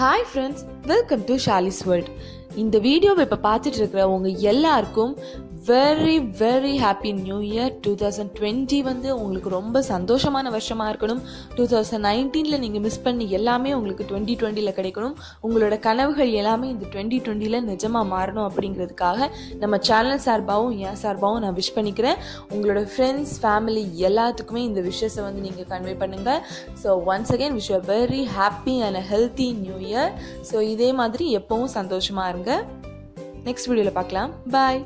Hi friends welcome to Shali's world இந்த வீடியோவை இப்போ பார்த்துட்டு இருக்கிற உங்கள் எல்லாருக்கும் very very happy new year two thousand twenty வந்து உங்களுக்கு ரொம்ப சந்தோஷமான வருஷமாக இருக்கணும். டூ தௌசண்ட் நைன்டீனில் நீங்கள் மிஸ் பண்ணி எல்லாமே உங்களுக்கு டுவெண்ட்டி டுவெண்ட்டியில் கிடைக்கணும். உங்களோட கனவுகள் எல்லாமே இந்த டுவெண்ட்டி டுவெண்ட்டியில் நிஜமாக மாறணும் அப்படிங்கிறதுக்காக நம்ம சேனல் சார்பாகவும் என் சார்பாகவும் நான் விஷ் பண்ணிக்கிறேன். உங்களோட ஃப்ரெண்ட்ஸ் ஃபேமிலி எல்லாத்துக்குமே இந்த விஷயத்தை வந்து நீங்கள் கன்வே பண்ணுங்கள் so once again wish a very happy and healthy new year so இதே மாதிரி எப்பவும் சந்தோஷமாக இருங்க. நெக்ஸ்ட் வீடியோவில் பார்க்கலாம். பாய்